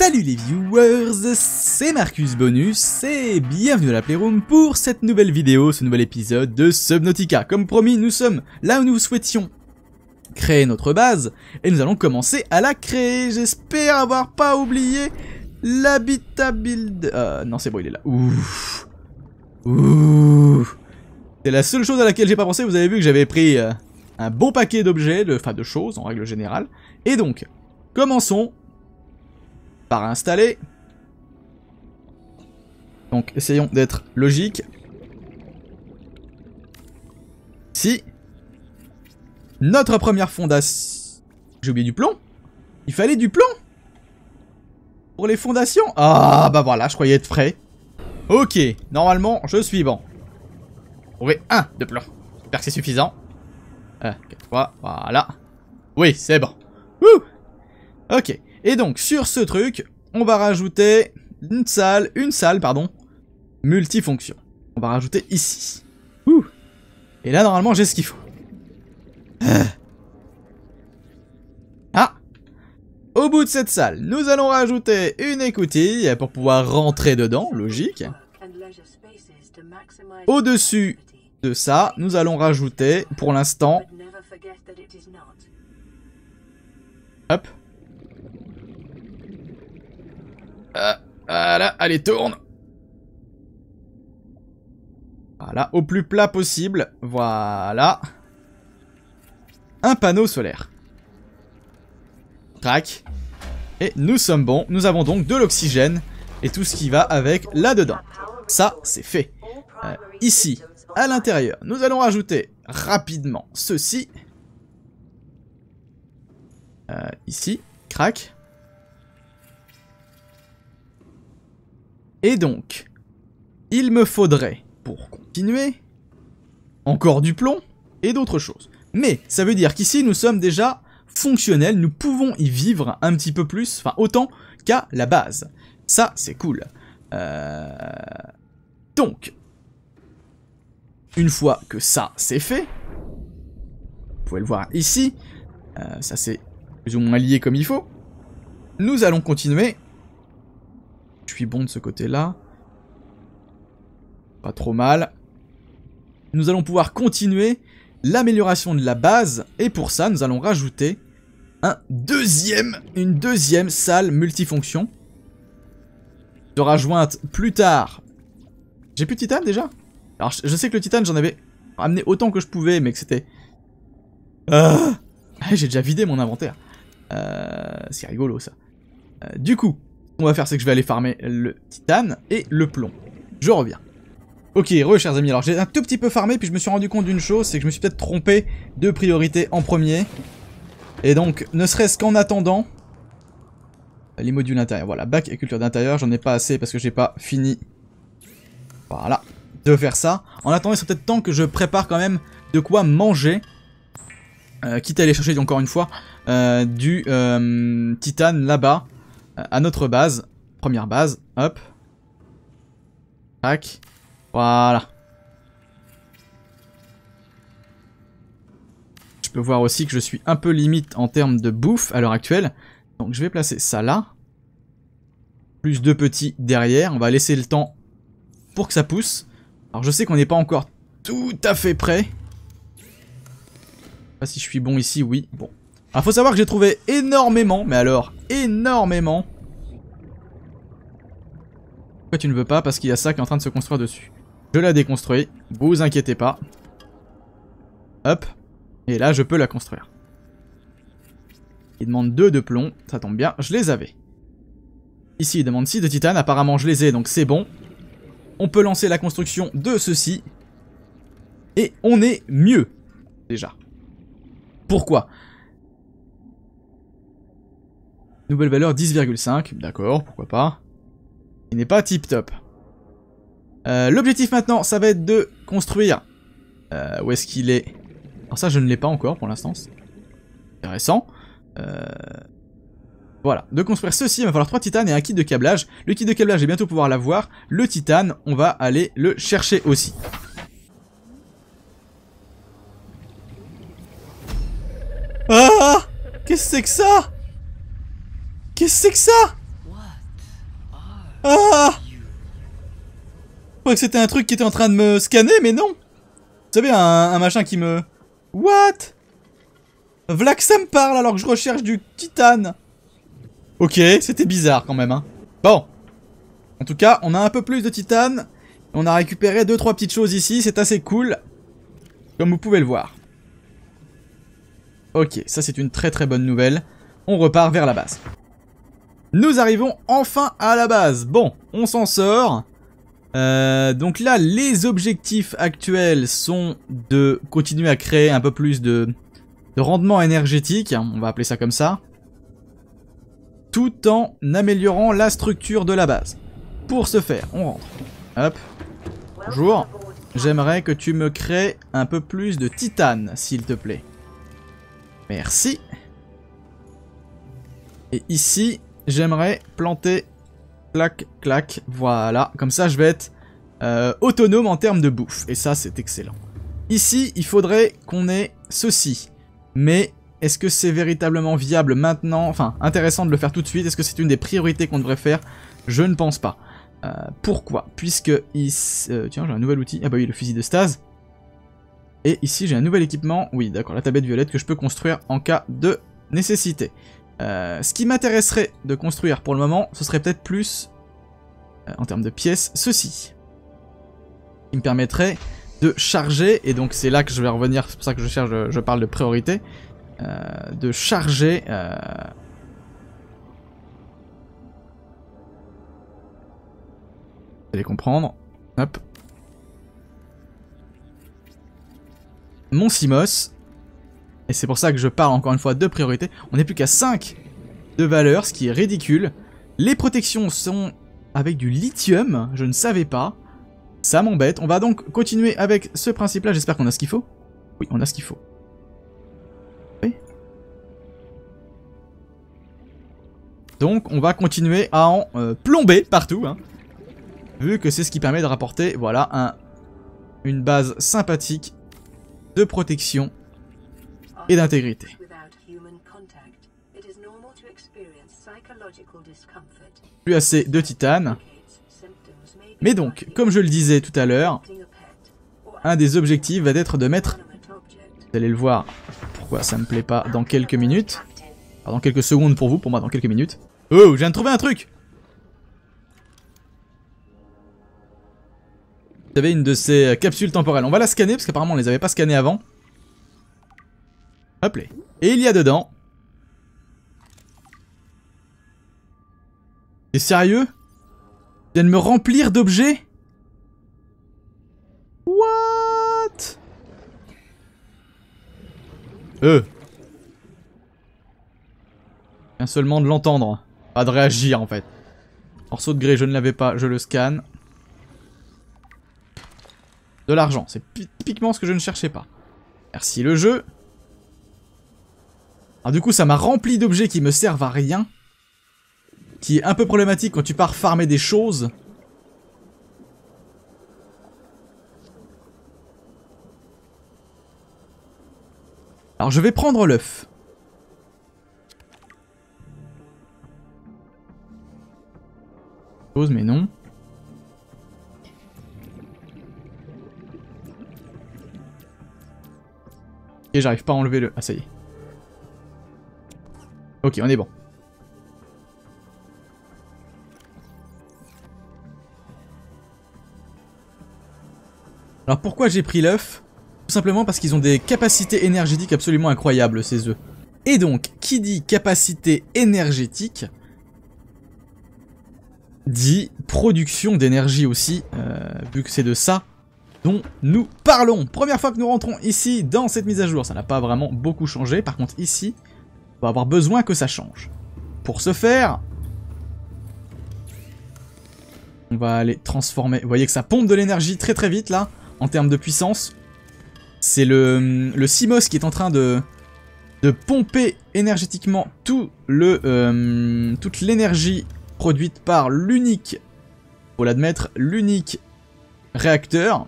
Salut les viewers, c'est Marcus Bonus et bienvenue à la Playroom pour cette nouvelle vidéo, ce nouvel épisode de Subnautica. Comme promis, nous sommes là où nous souhaitions créer notre base et nous allons commencer à la créer. J'espère avoir pas oublié l'habitabilité... Euh, non c'est bon, il est là. Ouh. Ouh. C'est la seule chose à laquelle j'ai pas pensé, vous avez vu que j'avais pris euh, un bon paquet d'objets, enfin de choses en règle générale. Et donc, commençons par installer. Donc essayons d'être logique. Si notre première fondation... J'ai oublié du plomb Il fallait du plomb Pour les fondations Ah bah voilà, je croyais être frais. Ok, normalement je suis bon. Trouver un de plomb. J'espère que c'est suffisant. Euh, 4 voilà. Oui, c'est bon. Wouh Ok. Et donc, sur ce truc, on va rajouter une salle, une salle, pardon, multifonction. On va rajouter ici. Ouh. Et là, normalement, j'ai ce qu'il faut. Ah Au bout de cette salle, nous allons rajouter une écoutille pour pouvoir rentrer dedans, logique. Au-dessus de ça, nous allons rajouter, pour l'instant... Hop. Voilà, allez, tourne. Voilà, au plus plat possible. Voilà. Un panneau solaire. Crac. Et nous sommes bons. Nous avons donc de l'oxygène et tout ce qui va avec là-dedans. Ça, c'est fait. Euh, ici, à l'intérieur, nous allons rajouter rapidement ceci. Euh, ici, crac. Et donc, il me faudrait, pour continuer, encore du plomb et d'autres choses. Mais ça veut dire qu'ici, nous sommes déjà fonctionnels, nous pouvons y vivre un petit peu plus, enfin autant qu'à la base. Ça, c'est cool. Euh... Donc, une fois que ça, c'est fait, vous pouvez le voir ici, euh, ça c'est plus ou moins lié comme il faut, nous allons continuer je suis bon de ce côté-là. Pas trop mal. Nous allons pouvoir continuer l'amélioration de la base. Et pour ça, nous allons rajouter un deuxième, une deuxième salle multifonction. Sera jointe plus tard. J'ai plus de titane déjà? Alors je sais que le titane j'en avais amené autant que je pouvais mais que c'était... Ah, J'ai déjà vidé mon inventaire. Euh, c'est rigolo ça. Euh, du coup, on va faire, c'est que je vais aller farmer le titane et le plomb. Je reviens. Ok, re chers amis, alors j'ai un tout petit peu farmé, puis je me suis rendu compte d'une chose, c'est que je me suis peut-être trompé de priorité en premier. Et donc, ne serait-ce qu'en attendant... Les modules intérieurs, voilà, bac et culture d'intérieur, j'en ai pas assez parce que j'ai pas fini... Voilà, de faire ça. En attendant, il serait peut-être temps que je prépare quand même de quoi manger. Euh, quitte à aller chercher encore une fois euh, du euh, titane là-bas à notre base. Première base, hop. Tac. Voilà. Je peux voir aussi que je suis un peu limite en termes de bouffe à l'heure actuelle. Donc je vais placer ça là. Plus deux petits derrière. On va laisser le temps pour que ça pousse. Alors je sais qu'on n'est pas encore tout à fait prêt. Je sais pas si je suis bon ici, oui. Bon. Alors faut savoir que j'ai trouvé énormément, mais alors énormément. Pourquoi tu ne veux pas? Parce qu'il y a ça qui est en train de se construire dessus. Je la déconstruis, vous inquiétez pas. Hop. Et là, je peux la construire. Il demande 2 de plomb, ça tombe bien, je les avais. Ici, il demande 6 de titane, apparemment je les ai, donc c'est bon. On peut lancer la construction de ceci. Et on est mieux, déjà. Pourquoi? Nouvelle valeur 10,5, d'accord, pourquoi pas. Il n'est pas tip top. Euh, L'objectif maintenant, ça va être de construire... Euh, où est-ce qu'il est, Alors ça, je ne l'ai pas encore pour l'instant. Intéressant. Euh, voilà, de construire ceci, il va falloir 3 titanes et un kit de câblage. Le kit de câblage, je vais bientôt pouvoir l'avoir. Le titane, on va aller le chercher aussi. Ah Qu'est-ce que c'est que ça? Qu'est-ce que c'est que ça? Ah Je croyais que c'était un truc qui était en train de me scanner, mais non Vous savez, un, machin qui me... What? V'là que ça me parle alors que je recherche du titane Ok, c'était bizarre quand même, hein. Bon. En tout cas, on a un peu plus de titane. On a récupéré 2-3 petites choses ici, c'est assez cool. Comme vous pouvez le voir. Ok, ça c'est une très très bonne nouvelle. On repart vers la base. Nous arrivons enfin à la base. Bon, on s'en sort. Euh, donc là, les objectifs actuels sont de continuer à créer un peu plus de, de rendement énergétique, on va appeler ça comme ça, tout en améliorant la structure de la base. Pour ce faire, on rentre. Hop. Bonjour. J'aimerais que tu me crées un peu plus de titane, s'il te plaît. Merci. Et ici, j'aimerais planter... Clac, clac, voilà. Comme ça, je vais être euh, autonome en termes de bouffe. Et ça, c'est excellent. Ici, il faudrait qu'on ait ceci. Mais est-ce que c'est véritablement viable maintenant? Enfin, intéressant de le faire tout de suite. Est-ce que c'est une des priorités qu'on devrait faire? Je ne pense pas. Euh, pourquoi? Puisque ici... Euh, tiens, j'ai un nouvel outil. Ah bah oui, le fusil de stase. Et ici, j'ai un nouvel équipement. Oui, d'accord, la tablette violette que je peux construire en cas de nécessité. Euh, ce qui m'intéresserait de construire pour le moment, ce serait peut-être plus, en termes de pièces, ceci. Qui me permettrait de charger, et donc c'est là que je vais revenir, c'est pour ça que je cherche, je, parle de priorité, de charger Vous allez comprendre. Hop. Mon Simos. Et c'est pour ça que je parle encore une fois de priorité. On n'est plus qu'à 5 de valeur, ce qui est ridicule. Les protections sont avec du lithium, je ne savais pas. Ça m'embête. On va donc continuer avec ce principe-là. J'espère qu'on a ce qu'il faut. Oui, on a ce qu'il faut. Oui. Donc, on va continuer à en euh, plomber partout. Hein vu que c'est ce qui permet de rapporter, voilà, un, une base sympathique de protection et d'intégrité. Plus assez de titane. Mais donc, comme je le disais tout à l'heure, un des objectifs va être de mettre... Vous allez le voir, pourquoi ça me plaît pas dans quelques minutes? dans quelques secondes pour vous, pour moi dans quelques minutes. Oh, je viens de trouver un truc Vous avez une de ces capsules temporelles. On va la scanner parce qu'apparemment on les avait pas scannées avant. Hop là. Et il y a dedans... T'es sérieux? Viens de me remplir d'objets? What? Euh. Bien seulement de l'entendre. Pas de réagir en fait. Morceau de grès, je ne l'avais pas, je le scanne. De l'argent, c'est typiquement ce que je ne cherchais pas. Merci le jeu. Alors du coup, ça m'a rempli d'objets qui me servent à rien. Qui est un peu problématique quand tu pars farmer des choses. Alors je vais prendre l'œuf. mais non. Et j'arrive pas à enlever le... Ah ça y est. Ok, on est bon. Alors pourquoi j'ai pris l'œuf? Tout simplement parce qu'ils ont des capacités énergétiques absolument incroyables ces œufs. Et donc, qui dit capacité énergétique dit production d'énergie aussi, euh, vu que c'est de ça dont nous parlons. Première fois que nous rentrons ici dans cette mise à jour, ça n'a pas vraiment beaucoup changé. Par contre ici, on va avoir besoin que ça change. Pour ce faire, on va aller transformer. Vous voyez que ça pompe de l'énergie très très vite là, en termes de puissance. C'est le, le Simos qui est en train de, de pomper énergétiquement tout le, euh, toute l'énergie produite par l'unique, faut l'admettre, l'unique réacteur.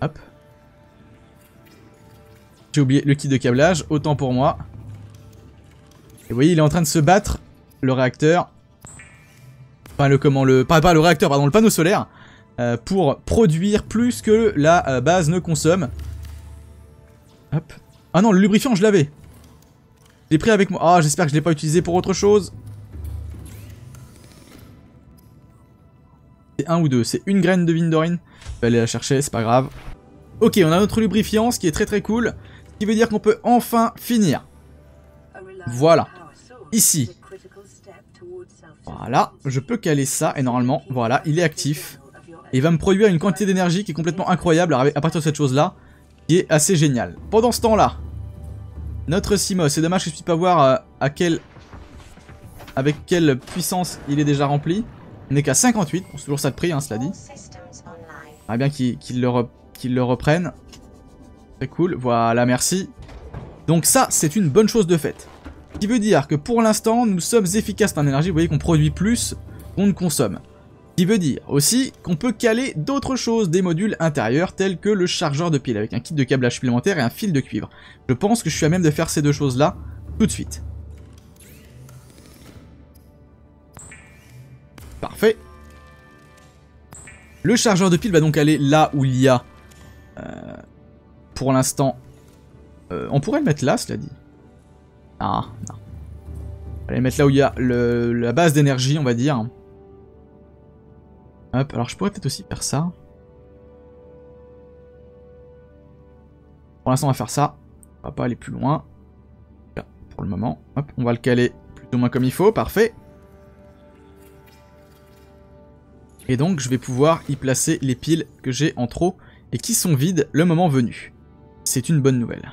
Hop. J'ai oublié le kit de câblage, autant pour moi. Et vous voyez, il est en train de se battre, le réacteur. Enfin, le comment le... Pas, le réacteur, pardon, le panneau solaire. euh, pour produire plus que la euh, base ne consomme. Hop. Ah non, le lubrifiant, je l'avais. Je l'ai pris avec moi. Ah, j'espère que je l'ai pas utilisé pour autre chose. C'est un ou deux. C'est une graine de Vindorine. Je vais aller la chercher, c'est pas grave. Ok, on a notre lubrifiant, ce qui est très très cool. Ce qui veut dire qu'on peut enfin finir. Voilà. Ici. Voilà, je peux caler ça et normalement, voilà, il est actif. Et il va me produire une quantité d'énergie qui est complètement incroyable à partir de cette chose-là, qui est assez génial. Pendant ce temps-là, notre Simos, c'est dommage que je puisse pas voir euh, à avec quelle puissance il est déjà rempli. On n'est qu'à 58, c'est toujours ça de prix, hein, cela dit. J'aimerais bien qu'il le reprenne. Très cool, voilà, merci. Donc ça, c'est une bonne chose de fait. Ce qui veut dire que pour l'instant, nous sommes efficaces en énergie. Vous voyez qu'on produit plus qu'on ne consomme. Ce qui veut dire aussi qu'on peut caler d'autres choses, des modules intérieurs tels que le chargeur de pile avec un kit de câblage supplémentaire et un fil de cuivre. Je pense que je suis à même de faire ces deux choses-là tout de suite. Parfait. Le chargeur de pile va donc aller là où il y a, euh, pour l'instant, euh, on pourrait le mettre là, cela dit. Ah, non. Le mettre là où il y a la base d'énergie, on va dire. Hop, alors je pourrais peut-être aussi faire ça. Pour l'instant, on va faire ça. On va pas aller plus loin. Pour le moment. Hop, on va le caler plus ou moins comme il faut. Parfait. Et donc, je vais pouvoir y placer les piles que j'ai en trop et qui sont vides le moment venu. C'est une bonne nouvelle.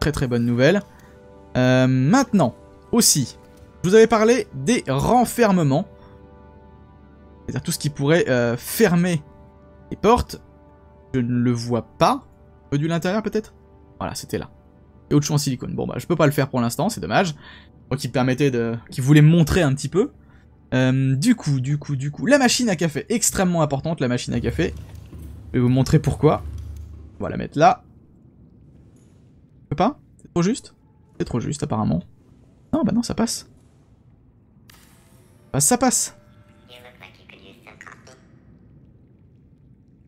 Très très bonne nouvelle. Euh, maintenant, aussi, je vous avais parlé des renfermements. C'est-à-dire tout ce qui pourrait euh, fermer les portes. Je ne le vois pas. Module intérieur peut-être? Voilà, c'était là. Et autre chose en silicone. Bon bah je peux pas le faire pour l'instant, c'est dommage. Moi qui permettait de... qui voulait montrer un petit peu. Euh, du coup, du coup, du coup, la machine à café, extrêmement importante la machine à café. Je vais vous montrer pourquoi. On va la mettre là. Je peux pas? C'est trop juste? C'est trop juste apparemment. Non, bah non, ça passe. Bah ça passe.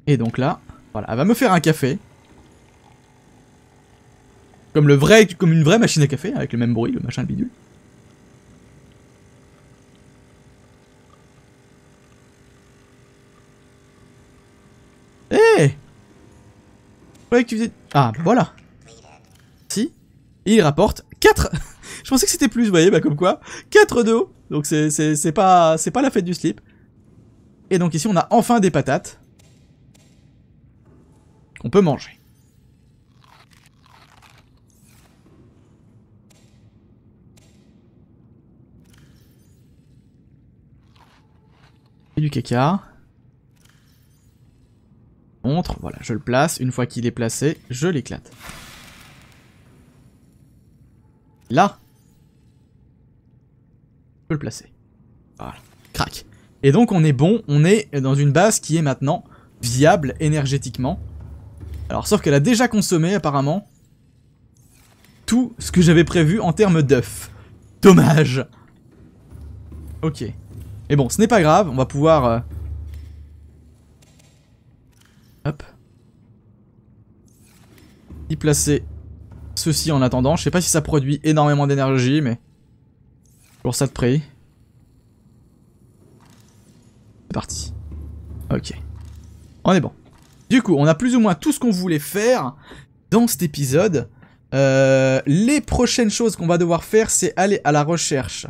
Et donc là, voilà, elle va me faire un café. Comme le vrai, comme une vraie machine à café, avec le même bruit, le machin, le bidule. Hé hey que tu faisais... Ah, bah voilà. Il rapporte 4 Je pensais que c'était plus, vous voyez, bah comme quoi. 4 de. Donc c'est pas, pas la fête du slip. Et donc ici, on a enfin des patates. Qu'on peut manger. Et du caca. Montre, voilà, je le place. Une fois qu'il est placé, je l'éclate. Là, je peux le placer. Voilà, crac. Et donc on est bon, on est dans une base qui est maintenant viable énergétiquement. Alors sauf qu'elle a déjà consommé apparemment tout ce que j'avais prévu en termes d'œufs. Dommage. Ok. Mais bon, ce n'est pas grave, on va pouvoir... Euh... Hop. Y placer ceci en attendant. Je sais pas si ça produit énormément d'énergie, mais... Pour ça de prix. C'est parti. Ok. On est bon. Du coup, on a plus ou moins tout ce qu'on voulait faire dans cet épisode. Euh, les prochaines choses qu'on va devoir faire, c'est aller à la recherche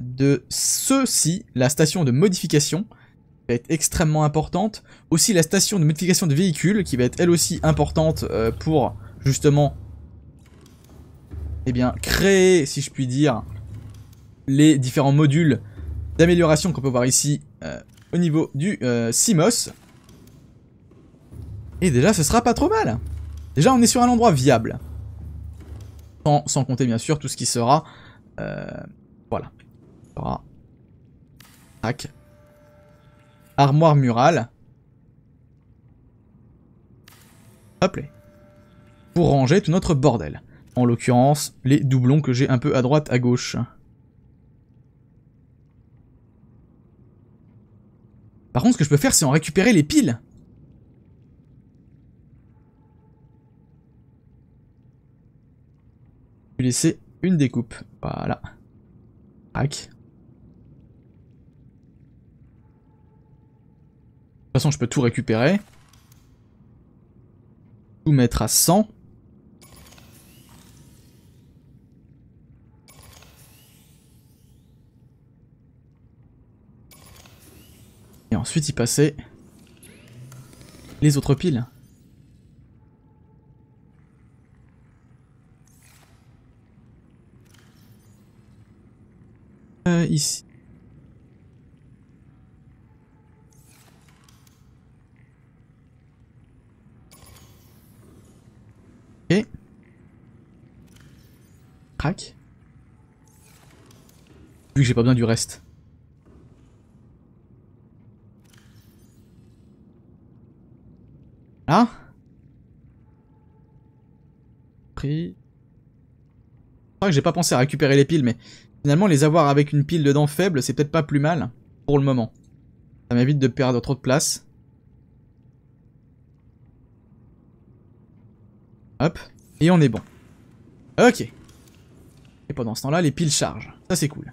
de ceci, la station de modification, qui va être extrêmement importante. Aussi la station de modification de véhicules, qui va être elle aussi importante euh, pour justement eh bien, créer, si je puis dire, les différents modules d'amélioration qu'on peut voir ici euh, au niveau du euh, CMOS. Et déjà, ce sera pas trop mal. Déjà, on est sur un endroit viable. Sans, compter, bien sûr, tout ce qui sera... Euh, voilà. Tac. Armoire murale. Hop là. Pour ranger tout notre bordel. En l'occurrence, les doublons que j'ai un peu à droite, à gauche. Par contre, ce que je peux faire, c'est en récupérer les piles. Je vais laisser une découpe. Voilà. Tac. De toute façon, je peux tout récupérer. Tout mettre à 100. Et ensuite y passer les autres piles. Euh, ici. Crac. Vu j'ai pas besoin du reste. Là Pris. C'est vrai que j'ai pas pensé à récupérer les piles, mais finalement les avoir avec une pile dedans faible, c'est peut-être pas plus mal pour le moment. Ça m'évite de perdre trop de place. Hop, et on est bon. Ok. Et pendant ce temps-là, les piles chargent. Ça, c'est cool.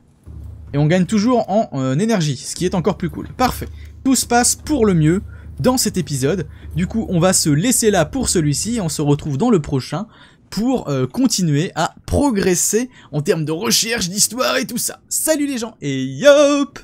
Et on gagne toujours en euh, énergie, ce qui est encore plus cool. Parfait. Tout se passe pour le mieux dans cet épisode. Du coup, on va se laisser là pour celui-ci. On se retrouve dans le prochain pour euh, continuer à progresser en termes de recherche, d'histoire et tout ça. Salut les gens et yop